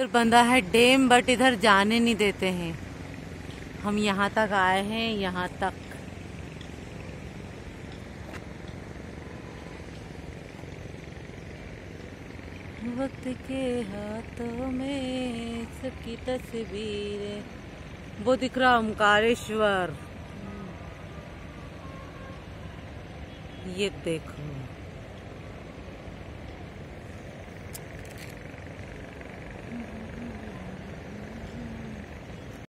इधर बंदा है डैम, बट इधर जाने नहीं देते हैं। हम यहाँ तक आए हैं, यहाँ तक। वक्त के हाथों में सबकी तस्वीरें। वो दिख रहा ओमकारेश्वर ये देखो।